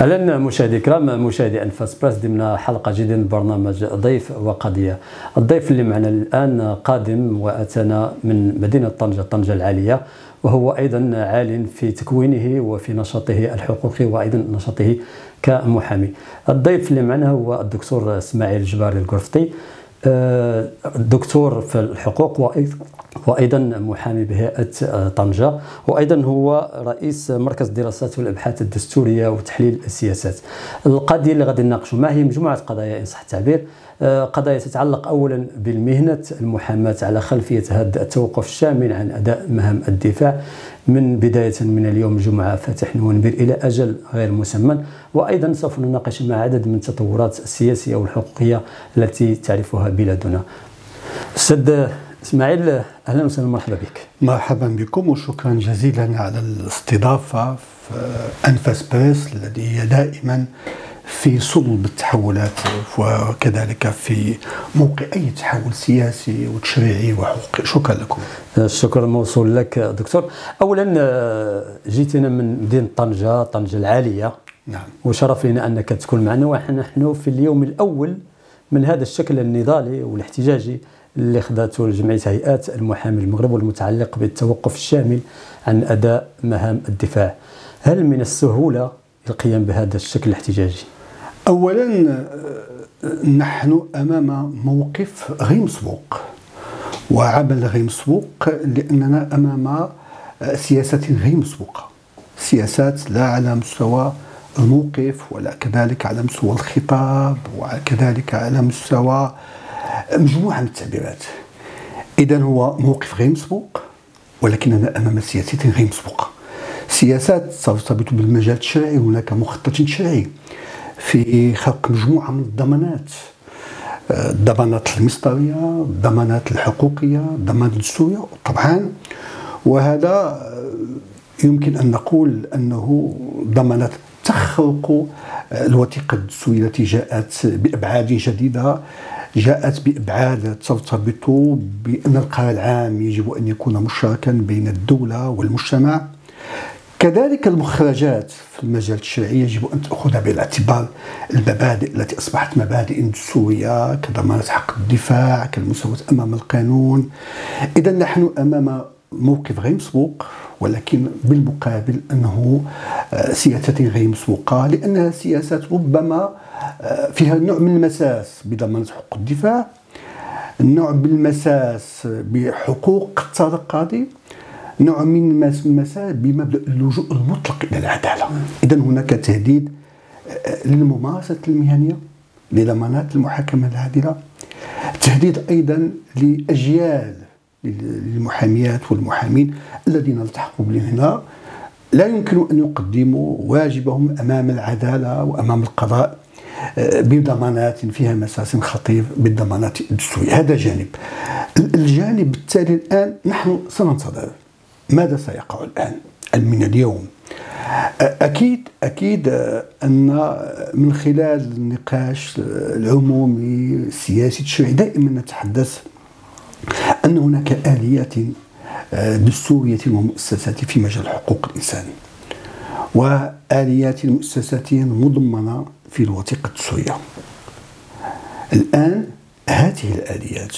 أهلا مشاهدي الكرام مشاهدي أنفاس براس ضمن حلقة جديدة من برنامج ضيف وقضية. الضيف اللي معنا الآن قادم وأتانا من مدينة طنجة طنجة العالية وهو أيضا عال في تكوينه وفي نشاطه الحقوقي وأيضا نشاطه كمحامي. الضيف اللي معنا هو الدكتور إسماعيل جباري القرفطي دكتور في الحقوق وأيضا محامي بهيئة طنجة وأيضا هو رئيس مركز الدراسات والإبحاث الدستورية وتحليل السياسات. القضية اللي غادي نناقشوا ما هي مجموعة قضايا إن صح التعبير؟ آه، قضايا تتعلق اولا بالمهنة المحاماة على خلفية هذا التوقف الشامل عن أداء مهام الدفاع من بداية من اليوم الجمعه فاتح ونبير إلى أجل غير مسمى وأيضا سوف نناقش مع عدد من التطورات السياسية والحقوقية التي تعرفها بلادنا. أستاذ إسماعيل أهلا وسهلا مرحبا بك. مرحبا بكم وشكرا جزيلا على الاستضافة في أنفاس بريس الذي هي دائما في صلب التحولات وكذلك في موقع أي تحول سياسي وتشريعي وحقوقي. شكرا لكم. الشكر موصول لك دكتور. اولا آه، جيتنا من مدينة طنجة طنجة العالية. نعم. وشرف لنا أنك تكون معنا ونحن في اليوم الأول من هذا الشكل النضالي والاحتجاجي اللي خذته جمعية هيئات المحامي المغرب والمتعلق بالتوقف الشامل عن أداء مهام الدفاع. هل من السهولة القيام بهذا الشكل الاحتجاجي؟ اولا نحن أمام موقف غير مسبوق وعمل غير مسبوق لأننا أمام سياسة غير مسبوقه سياسات لا على مستوى الموقف ولا كذلك على مستوى الخطاب وكذلك على مستوى مجموعة من التعبيرات. اذا هو موقف غير مسبوق ولكننا أمام سياسة غير مسبوقه سياسات ترتبط بالمجال التشريعي هناك مخطط تشريعي في خلق مجموعة من الضمانات. الضمانات المصدرية الضمانات الحقوقية الضمانات الدستورية طبعا. وهذا يمكن أن نقول أنه ضمانات تخرق الوثيقة الدستورية التي جاءت بأبعاد جديدة جاءت بأبعاد ترتبط بأن القرار العام يجب أن يكون مشتركا بين الدولة والمجتمع. كذلك المخرجات في المجال الشرعي يجب أن تأخذ بعين الاعتبار المبادئ التي أصبحت مبادئ دستوريه كضمانة حق الدفاع كالمساواه أمام القانون. اذا نحن أمام موقف غير مسبوق ولكن بالمقابل أنه آه، سياسة غير مسبوقة لأنها سياسات ربما آه، فيها نوع من المساس بضمانة حقوق الدفاع نوع من المساس بحقوق قد القاضي نوع من المساء بمبدأ اللجوء المطلق إلى العدالة. اذا هناك تهديد آه، للممارسة المهنية لضمانات المحاكمة العادلة. تهديد أيضا لاجيال للمحاميات والمحامين الذين التحقوا بالمهنه لا يمكن أن يقدموا واجبهم أمام العدالة وأمام القضاء آه، بضمانات فيها مساس خطير بالضمانات الدستورية. هذا جانب. الجانب التالي الآن نحن سننتظر. ماذا سيقع الآن؟ من اليوم؟ أكيد أكيد أن من خلال النقاش العمومي السياسي التشريعي دائما نتحدث أن هناك آليات دستورية ومؤسسات في مجال حقوق الإنسان وآليات مؤسسات مضمنة في الوثيقة الدستورية الآن هذه الآليات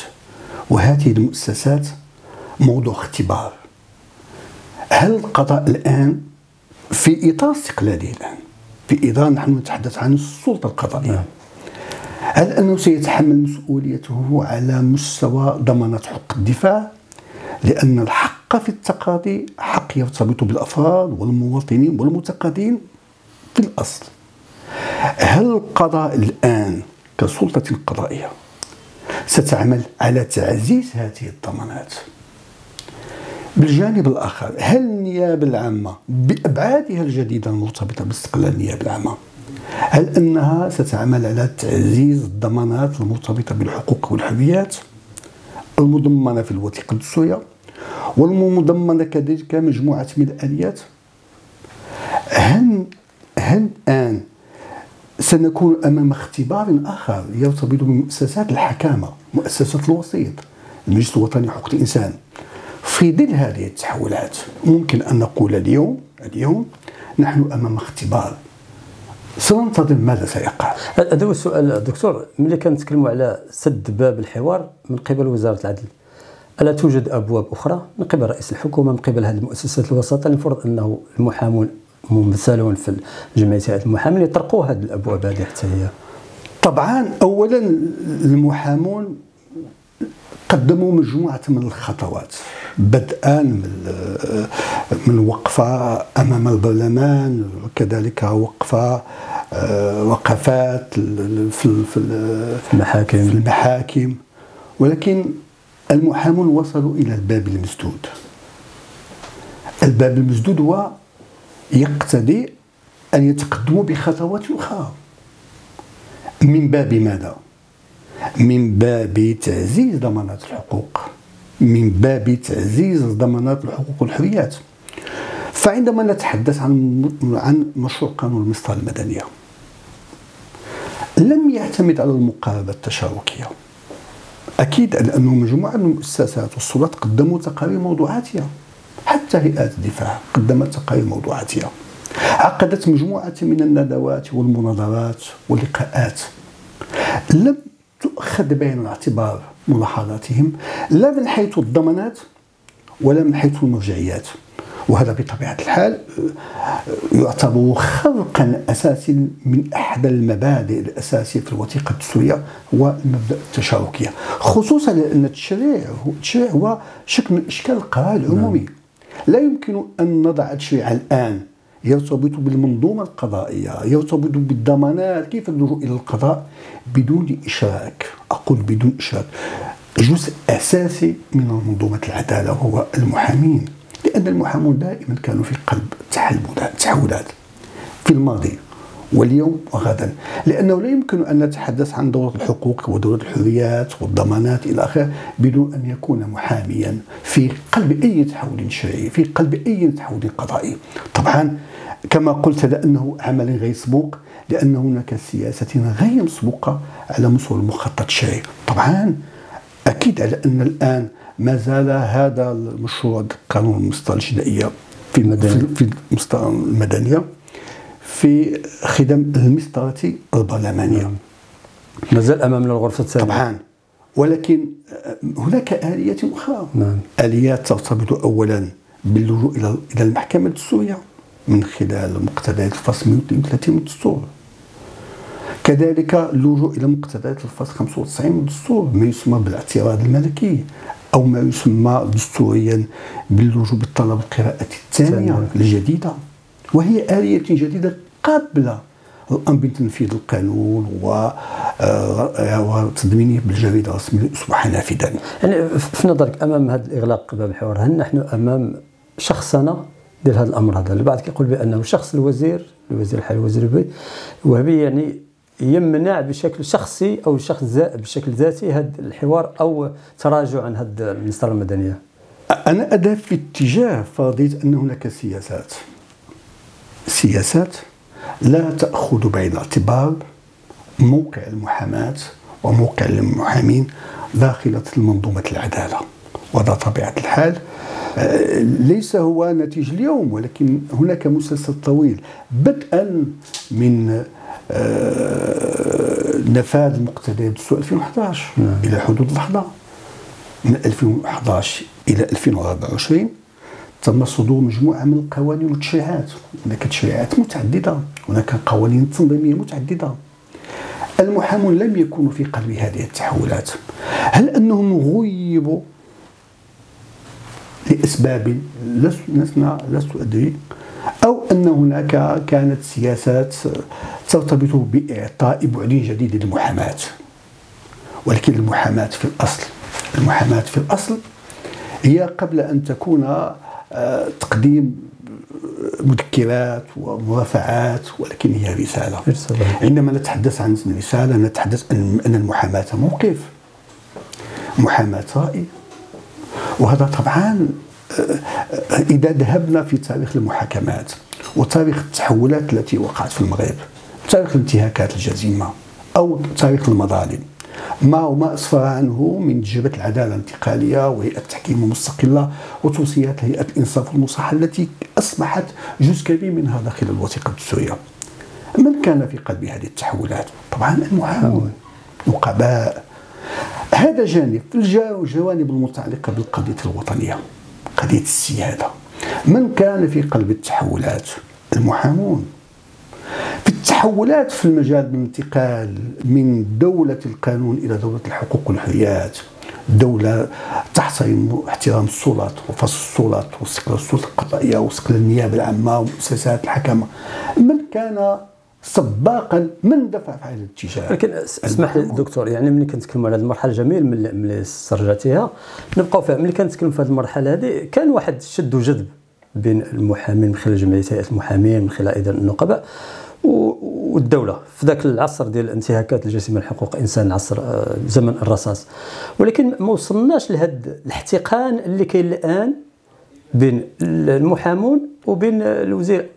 وهذه المؤسسات موضوع اختبار. هل القضاء الآن في إطار استقلاله الآن؟ في إطار نحن نتحدث عن السلطة القضائية. نعم. هل أنه سيتحمل مسؤوليته على مستوى ضمانات حق الدفاع؟ لأن الحق في التقاضي حق يرتبط بالأفراد والمواطنين والمتقاضين في الأصل. هل القضاء الآن كسلطة قضائية ستعمل على تعزيز هذه الضمانات؟ بالجانب الآخر هل النيابة العامة بأبعادها الجديدة المرتبطة باستقلال النيابة العامة هل أنها ستعمل على تعزيز الضمانات المرتبطة بالحقوق والحريات المضمنة في الوثيقة الدستورية والمضمنة كذلك مجموعة من الآليات؟ هل هل الآن سنكون أمام اختبار آخر يرتبط بمؤسسات الحكامة مؤسسة الوسيط المجلس الوطني لحقوق الإنسان؟ في ظل هذه التحولات. ممكن أن نقول اليوم اليوم نحن أمام اختبار. سننتظر ماذا سيقع. هذا هو السؤال دكتور. ملي كنتكلموا على سد باب الحوار من قبل وزارة العدل ألا توجد أبواب أخرى من قبل رئيس الحكومة من قبل هذه المؤسسات الوسطى المفروض أنه المحامون ممثلون في جمعية المحامين يطرقوا هذه الأبواب هذه حتى هي. طبعا اولا المحامون قدموا مجموعة من الخطوات. بدءا من من وقفة أمام البرلمان وكذلك وقفة آه، وقفات في في المحاكم. في المحاكم. ولكن المحامون وصلوا إلى الباب المسدود. الباب المسدود هو يقتضي أن يتقدموا بخطوات أخرى. من باب ماذا؟ من باب تعزيز ضمانات الحقوق. من باب تعزيز ضمانات الحقوق والحريات. فعندما نتحدث عن عن مشروع قانون المسطرة المدنية لم يعتمد على المقاربه التشاركية. أكيد لأنه مجموعة من المؤسسات والسلطات قدموا تقارير موضوعاتية. حتى هيئات الدفاع قدمت تقارير موضوعاتية. عقدت مجموعة من الندوات والمناظرات واللقاءات. لم تؤخذ بعين الاعتبار ملاحظاتهم لا من حيث الضمانات ولا من حيث المرجعيات. وهذا بطبيعة الحال آه، يعتبر خرقا أساسي من أحد المبادئ الأساسية في الوثيقة الدستورية هو المبدأ التشاركية. خصوصا لأن التشريع التشريع هو شكل من أشكال القرار العمومي. لا يمكن أن نضع التشريع الآن يرتبط بالمنظومة القضائية يرتبط بالضمانات كيف اللجوء إلى القضاء؟ بدون إشراك أقول بدون إشراك. جزء أساسي من منظومة العدالة هو المحامين لأن المحامون دائما كانوا في قلب التحولات في الماضي واليوم وغدا. لأنه لا يمكن أن نتحدث عن دورة الحقوق ودورة الحريات والضمانات إلى آخره بدون أن يكون محاميا في قلب أي تحول شرعي في قلب أي تحول قضائي. طبعا كما قلت لأنه عمل غير مسبوق لأن هناك سياسة غير مسبوقة على مستوى المخطط الشرعي. طبعا أكيد على أن الآن ما زال هذا المشروع قانون المسطرة الجنائية في المدنية في المسطرة المدنية في خدم المسطرة البرلمانية. مازال أمامنا الغرفة الثانية. طبعا. ولكن هناك آليات أخرى. نعم. آليات ترتبط أولا باللجوء إلى إلى المحكمة الدستورية. من خلال مقتضيات الفصل 132 من الدستور. كذلك اللجوء إلى مقتضيات الفصل 95 من الدستور ما يسمى بالاعتراض الملكي أو ما يسمى دستوريا باللجوء بالطلب القراءة الثانية الجديدة. وهي آلية جديدة قبل الأمر بتنفيذ القانون آه، وتضمينه بالجريدة الرسمية أصبح نافذا. يعني في نظرك أمام هذا الإغلاق باب الحوار هل نحن أمام شخصنة ديال هذا الأمر هذا. البعض كيقول بأنه شخص الوزير الوزير الحالي الوزير الوهابي يعني يمنع بشكل شخصي أو شخص بشكل ذاتي هذا الحوار أو تراجع عن هذه المسطرة المدنية. أنا اذهب في اتجاه فرضية أن هناك سياسات. سياسات لا تأخذ بعين الاعتبار موقع المحاماة وموقع المحامين داخل منظومه العدالة وهذا طبيعة الحال. ليس هو نتيج اليوم ولكن هناك مسلسل طويل. بدءا من آه، نفاذ مقتضيات دستور 2011 نعم. إلى حدود اللحظه من 2011 إلى 2024 تم صدور مجموعة من القوانين والتشريعات. هناك تشريعات متعددة هناك قوانين تنظيميه متعددة. المحامون لم يكونوا في قلب هذه التحولات. هل أنهم غيبوا لاسباب لسنا لست أدري أو أن هناك كانت سياسات ترتبط بإعطاء بعد جديد للمحاماة. ولكن المحاماة في الأصل المحاماة في الأصل هي قبل أن تكون آه، تقديم مذكرات ومرافعات ولكن هي رسالة. عندما نتحدث عن رسالة نتحدث ان المحاماة موقف. محاماة راي وهذا طبعا إذا ذهبنا في تاريخ المحاكمات وتاريخ التحولات التي وقعت في المغرب تاريخ الانتهاكات الجسيمة أو تاريخ المظالم ما وما أسفر عنه من جبهة العدالة الانتقالية وهيئة التحكيم المستقلة وتوصيات هيئة الإنصاف والمصالحه التي أصبحت جزء كبير منها داخل الوثيقة الدستورية. من كان في قلب هذه التحولات؟ طبعا المعاون نقباء هذا جانب. في الجوانب المتعلقة بالقضية الوطنية قضية السيادة. من كان في قلب التحولات؟ المحامون. في التحولات في المجال الانتقال من دولة القانون إلى دولة الحقوق والحريات. دولة تحترم احترام السلطات وفصل السلطات واستقلال السلطة القضائية واستقلال النيابة العامة ومؤسسات الحكمة من كان سباقا من دفع في هذا الاتجاه. لكن اسمح لي دكتور يعني ملي كنتكلموا على هذه المرحلة جميل ملي استرجعتيها نبقاو فيها. ملي كنتكلموا في هذه المرحلة هذه كان واحد الشد وجذب بين المحامين من خلال جمعية هيئة المحامين من خلال أيضا النقباء والدولة. في ذاك العصر ديال الانتهاكات الجسيمه لحقوق الانسان عصر آه، زمن الرصاص. ولكن ما وصلناش لهذا الاحتقان اللي كاين الآن بين المحامون وبين الوزير.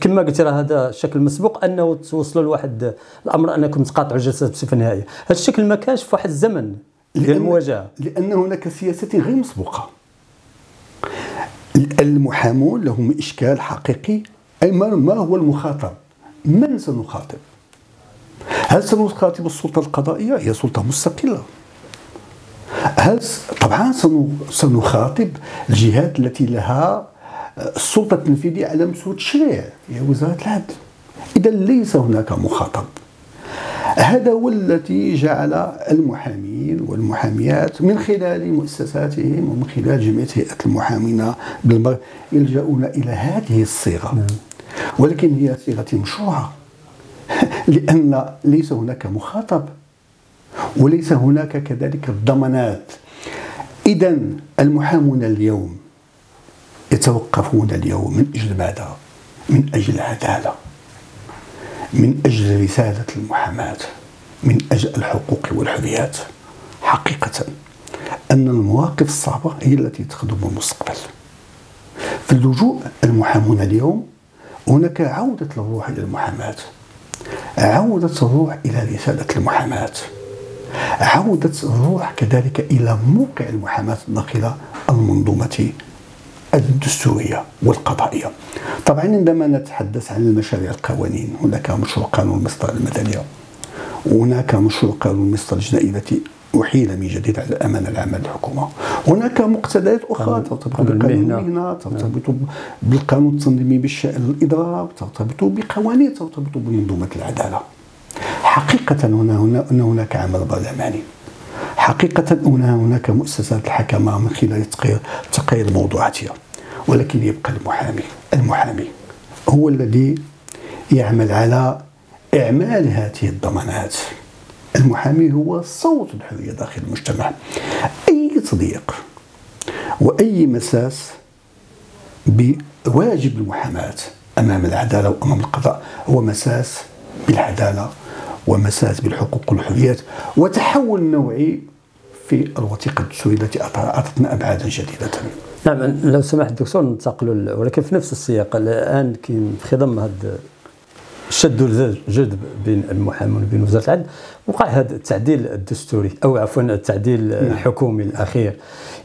كما قلت راه هذا الشكل مسبوق أنه توصلوا لواحد الأمر أنكم تقاطعوا الجلسات بصفة نهائية. هذا الشكل ما كانش في واحد الزمن ديال المواجهه لأن هناك سياسه غير مسبوقة. المحامون لهم إشكال حقيقي. أي ما هو المخاطب؟ من سنخاطب؟ هل سنخاطب السلطة القضائية؟ هي سلطة مستقلة. هل طبعا سنخاطب الجهات التي لها السلطة التنفيذية على مستوى التشريع هي وزارة العدل. إذا ليس هناك مخاطب. هذا هو الذي جعل المحامين والمحاميات من خلال مؤسساتهم ومن خلال جمعية هيئة المحامين بالمغرب يلجؤون إلى هذه الصيغة. نعم. ولكن هي صيغة مشروعة. لأن ليس هناك مخاطب. وليس هناك كذلك الضمانات. اذا المحامون اليوم يتوقفون اليوم من أجل ماذا؟ من أجل العداله من أجل رسالة المحاماة. من أجل الحقوق والحريات. حقيقة أن المواقف الصعبة هي التي تخدم المستقبل. في اللجوء المحامون اليوم هناك عودة الروح إلى المحاماة. عودة الروح إلى رسالة المحاماة. عودة الروح كذلك إلى موقع المحاماة داخل المنظومة. الدستورية والقضائية. طبعا عندما نتحدث عن المشاريع القوانين هناك مشروع قانون المسطرة المدنية وهناك مشروع قانون المسطرة الجنائي التي أحيل من جديد على الأمانة العامة للحكومة. هناك مقتضيات أخرى ترتبط بقانون المهنة. ترتبط بالقانون التنظيمي بالشأن الإضراب ترتبط بقوانين ترتبط بمنظومة العدالة. حقيقة هنا هنا أن هناك عمل برلماني حقيقة هنا هناك مؤسسات الحكمة من خلال تقرير موضوعاتها. ولكن يبقى المحامي. المحامي هو الذي يعمل على إعمال هذه الضمانات. المحامي هو صوت الحرية داخل المجتمع. أي تضييق وأي مساس بواجب المحاماة أمام العدالة وأمام القضاء هو مساس بالعدالة ومساس بالحقوق والحريات وتحول نوعي في الوثيقة الدستورية التي أعطتنا أبعادا جديدة. نعم لو سمحت دكتور ننتقلوا ولكن في نفس السياق الآن كاين في خضم هذا الشد والجذب بين المحامون وبين وزارة العدل. وقع هذا التعديل الدستوري أو عفوا التعديل نعم. الحكومي الأخير.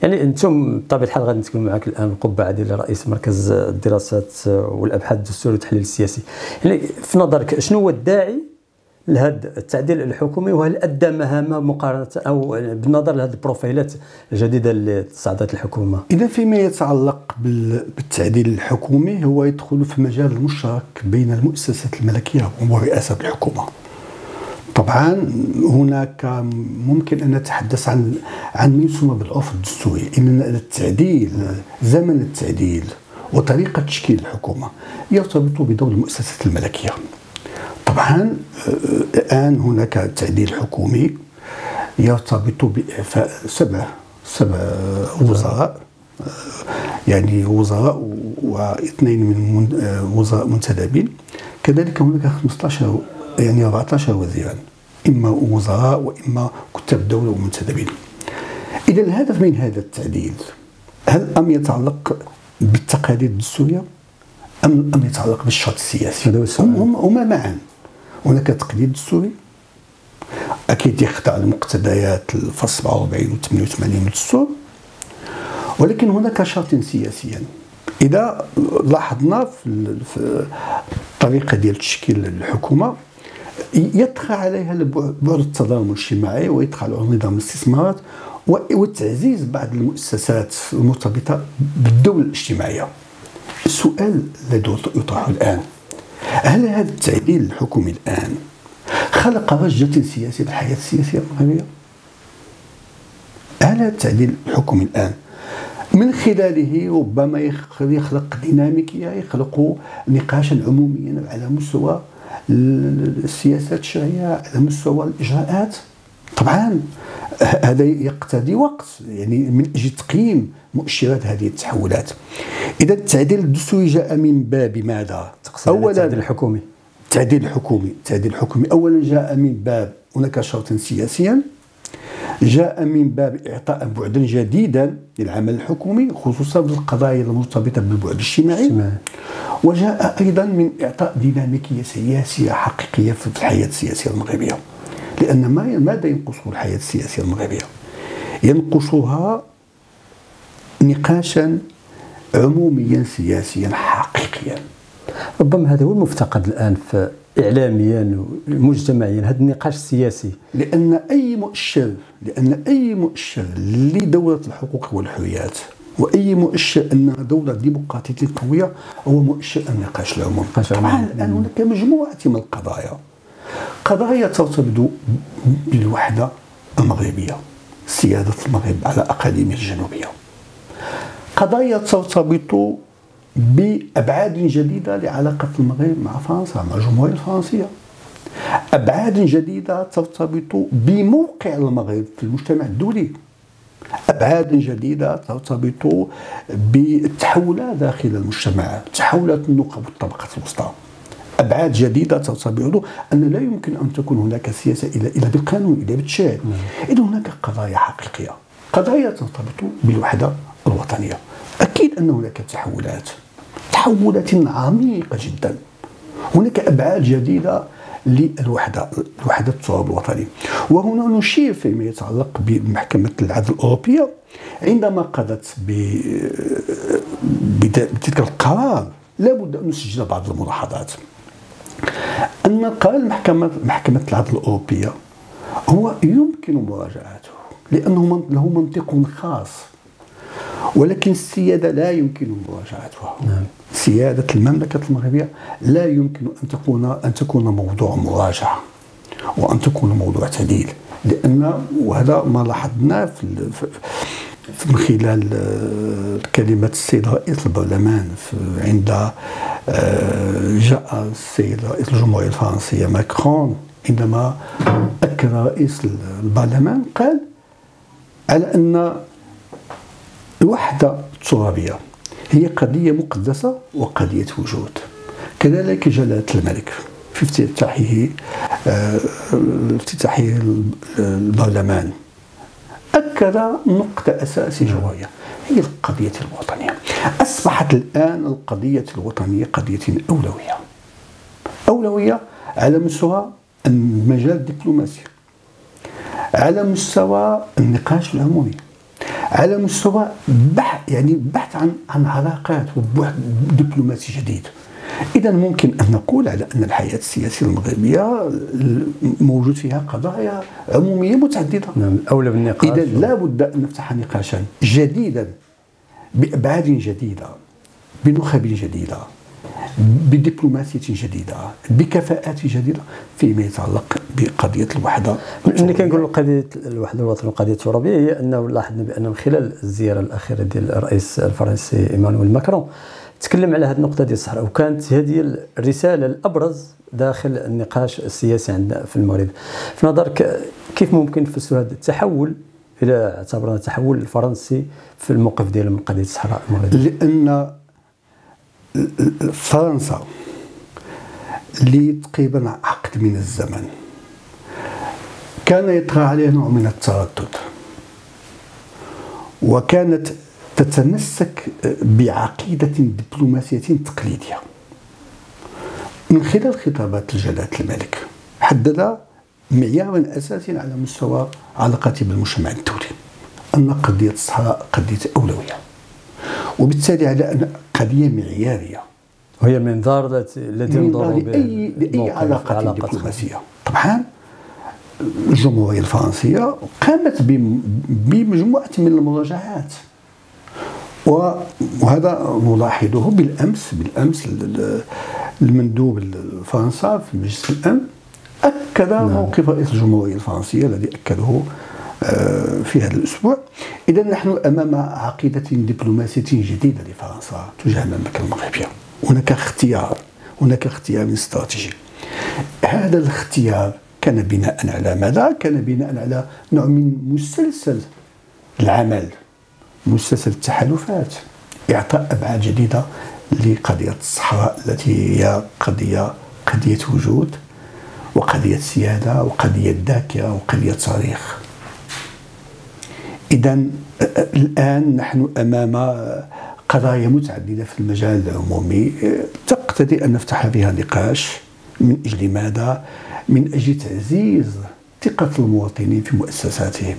يعني أنتم بطبيعة الحال غادي نتكلم معك الآن القبعه ديال رئيس مركز الدراسات والأبحاث الدستوريه والتحليل السياسي. يعني في نظرك شنو هو الداعي لهذا التعديل الحكومي وهل أدى مهامه مقارنة أو بالنظر لهذه البروفايلات الجديدة اللي تصعدت الحكومة؟ إذا فيما يتعلق بالتعديل الحكومي هو يدخل في مجال المشترك بين المؤسسات الملكية ورئاسه الحكومة. طبعا هناك ممكن أن نتحدث عن عن ما يسمى بالعرف الدستوري ان التعديل زمن التعديل وطريقة تشكيل الحكومة يرتبط بدور المؤسسات الملكية. طبعا الآن هناك تعديل حكومي يرتبط بإعفاء سبع سبع وزراء يعني وزراء واثنين من وزراء منتدبين. كذلك هناك 15 يعني 14 وزيرا إما وزراء وإما كتاب دولة ومنتدبين. إذا الهدف من هذا التعديل هل أم يتعلق بالتقاليد الدستورية أم أم يتعلق بالشرط السياسي؟ هما معا. هناك تقليد دستوري أكيد يخضع لمقتضيات الفصل 47 و 88 من الدستور ولكن هناك شرط سياسيا. إذا لاحظنا في الطريقة ديال تشكيل الحكومة يطغى عليها بعد التضامن الاجتماعي ويدخل على نظام الاستثمارات وتعزيز بعض المؤسسات المرتبطة بالدولة الاجتماعية. السؤال الذي يطرح الآن. هل هذا التعديل الحكومي الآن خلق رجة سياسية في الحياة السياسية المغربية؟ هل هذا التعديل الحكومي الآن من خلاله ربما يخلق ديناميكية يخلق نقاشا عموميا على مستوى السياسات الشرعية على مستوى الإجراءات طبعا هذا يقتضي وقت يعني من أجل تقييم مؤشرات هذه التحولات إذا التعديل الدستوري جاء من باب ماذا؟ اولا التعديل الحكومي. التعديل الحكومي. التعديل الحكومي. اولا جاء من باب هناك شرط سياسيا. جاء من باب إعطاء بعدا جديدا للعمل الحكومي خصوصا في القضايا المرتبطة بالبعد الاجتماعي. وجاء أيضا من إعطاء ديناميكية سياسية حقيقية في الحياة السياسية المغربية. لأن ما ماذا ينقصه الحياة السياسية المغربية؟ ينقصها نقاشا عموميا سياسيا حقيقيا. ربما هذا هو المفتقد الآن في اعلاميا ومجتمعيا هذا النقاش السياسي. لأن أي مؤشر لأن أي مؤشر لدولة الحقوق والحريات وأي مؤشر أن دولة ديمقراطية قويه هو مؤشر النقاش العمومي طبعا الآن هناك مجموعة من القضايا. قضايا ترتبط بالوحدة المغربية سيادة المغرب على اقاليمه الجنوبية. قضايا ترتبط بأبعاد جديدة لعلاقة المغرب مع فرنسا مع الجمهورية الفرنسية. أبعاد جديدة ترتبط بموقع المغرب في المجتمع الدولي. أبعاد جديدة ترتبط بالتحولات داخل المجتمع تحولات النخب والطبقة الوسطى. أبعاد جديدة ترتبط أن لا يمكن أن تكون هناك سياسة إلا إلا بالقانون إلا بالتشريع إذا هناك قضايا حقيقية. قضايا ترتبط بالوحدة الوطنية. أكيد أن هناك تحولات. تحولات عميقة جدا. هناك أبعاد جديدة للوحدة وحده التراب الوطني. وهنا نشير فيما يتعلق بمحكمة العدل الأوروبية. عندما قضت بتلك القرار لابد أن نسجل بعض الملاحظات. أن قرار المحكمه محكمة العدل الأوروبية هو يمكن مراجعته لأنه له منطق خاص. ولكن السيادة لا يمكن مراجعتها نعم. سيادة المملكة المغربية لا يمكن أن تكون أن تكون موضوع مراجعة وأن تكون موضوع تعديل لأن وهذا ما لاحظناه في من خلال آه، كلمة السيد رئيس البرلمان عند آه، جاء السيد رئيس الجمهورية الفرنسية ماكرون عندما أكد رئيس البرلمان قال على أن الوحدة الترابية هي قضية مقدسة وقضية وجود. كذلك جلالة الملك. في افتتاحه آه، افتتاحه البرلمان. أكد نقطة أساسية وهي هي القضية الوطنية. أصبحت الآن القضية الوطنية قضية أولوية. أولوية على مستوى المجال الدبلوماسي. على مستوى النقاش العمومي. على مستوى بحث يعني بحث عن عن علاقات وبحث دبلوماسي جديد. اذا ممكن أن نقول على أن الحياة السياسية المغربية موجود فيها قضايا عمومية متعددة. نعم أولى بالنقاش. اذا لابد أن نفتح نقاشا جديدا بأبعاد جديدة بنخب جديدة. بدبلوماسية جديدة بكفاءات جديدة فيما يتعلق بقضية الوحدة. ملي كنقول قضية الوحدة الوطنيه والقضية الترابيه هي أنه لاحظنا بأن من خلال الزيارة الأخيرة ديال الرئيس الفرنسي إيمانويل ماكرون تكلم على هذه النقطة ديال الصحراء وكانت هذه الرسالة الأبرز داخل النقاش السياسي عندنا في المغرب. في نظرك كيف ممكن نفسروا هذا التحول إلى اعتبرنا التحول الفرنسي في الموقف ديالهم من قضية الصحراء المغربية؟ لأن فرنسا. لتقريبا عقد من الزمن. كان يطغى عليه نوع من التردد. وكانت تتمسك بعقيدة دبلوماسية تقليدية. من خلال خطابات جلالة الملك حدد معيار اساسي على مستوى علاقته بالمجتمع الدولي. أن قضية الصحراء قضية أولوية. وبالتالي على أن قضية معياريه وهي المنظار الذي ينظر لأي لاي علاقة دبلوماسية. طبعا الجمهورية الفرنسية قامت بمجموعة من المراجعات. وهذا نلاحظه بالامس بالأمس المندوب الفرنسا في مجلس الأمن أكد نعم. موقف رئيس الجمهورية الفرنسية الذي أكده في هذا الأسبوع. اذا نحن أمام عقيدة دبلوماسية جديدة لفرنسا تجاه المملكة المغربية. هناك اختيار هناك اختيار استراتيجي. هذا الاختيار كان بناء على ماذا؟ كان بناء على نوع من مسلسل العمل مسلسل التحالفات إعطاء أبعاد جديدة لقضية الصحراء التي هي قضية قضية وجود وقضية سيادة وقضية ذاكرة وقضية تاريخ. إذا الآن نحن أمام قضايا متعددة في المجال العمومي. تقتضي أن نفتح فيها نقاش. من أجل ماذا؟ من أجل تعزيز ثقة المواطنين في مؤسساتهم.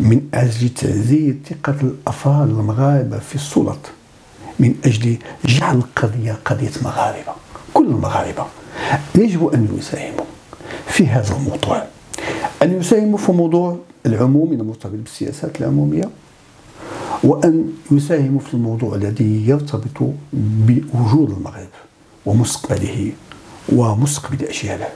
من أجل تعزيز ثقة الأفراد المغاربة في السلط من أجل جعل القضية قضية مغاربة. كل المغاربة. يجب أن يساهموا في هذا الموضوع. أن يساهموا في موضوع العمومي المرتبط بالسياسات العمومية وأن يساهموا في الموضوع الذي يرتبط بوجود المغرب ومستقبله ومستقبل أجياله.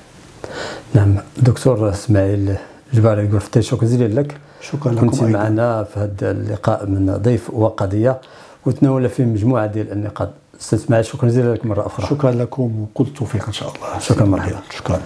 نعم دكتور إسماعيل جباري القرفتي شكرا جزيلا لك. شكرا لكم كنت معنا في هذا اللقاء من ضيف وقضية وتناول فيه مجموعة ديال النقاط. أستاذ شكرا جزيلا لك مرة أخرى. شكرا لكم وكل التوفيق إن شاء الله. شكرا مرحبا شكرا.